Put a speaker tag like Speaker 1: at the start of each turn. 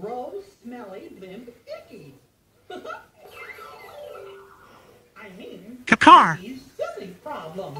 Speaker 1: Gross, smelly, limp, icky. I mean,
Speaker 2: Car.
Speaker 1: silly problem.